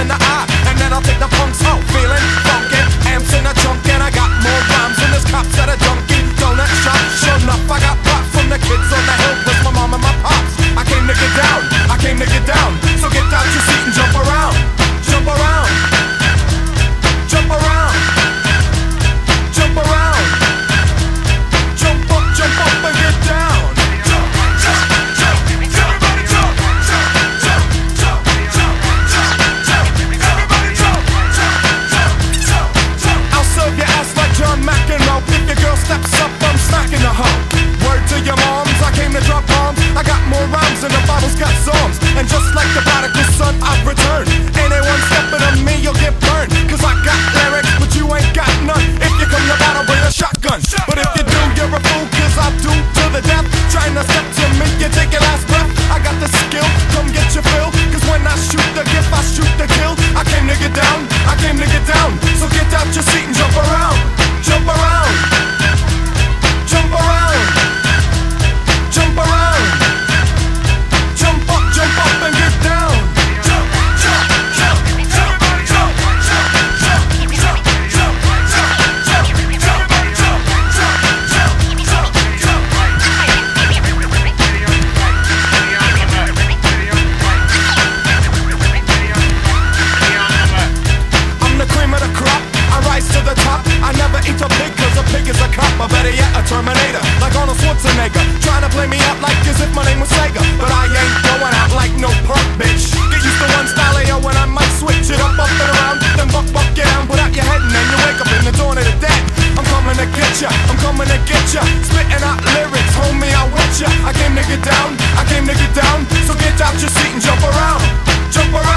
in the eye. But if coming to get ya. Spitting out lyrics, homie, I with ya. I came to get down, I came to get down. So get out your seat and jump around, jump around, jump around.